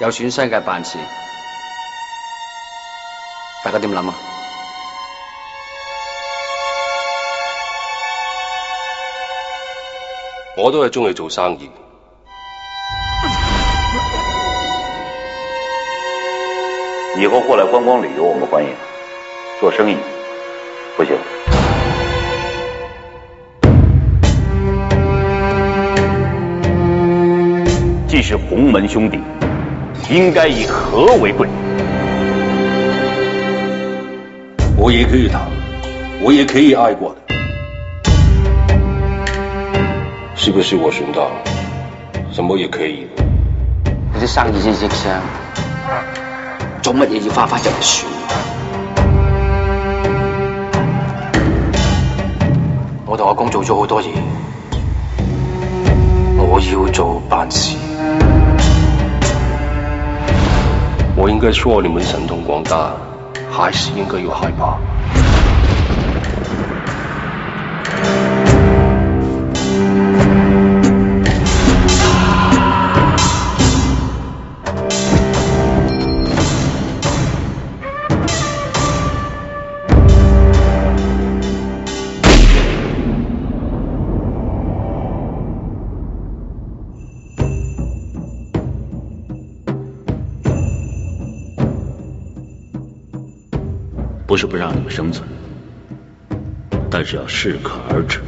有损失嘅办事，大家点谂啊？我都系中意做生意，以后过来观光旅游我们欢迎，做生意不行。既是洪门兄弟。应该以和为贵。我也可以谈，我也可以爱过的，是不是我寻到，什么也可以的。这生意是直商，做乜嘢要花返日选？我同阿公做咗好多嘢，我要做办事。应该说你们神通广大，还是应该要害怕？不是不让你们生存，但是要适可而止。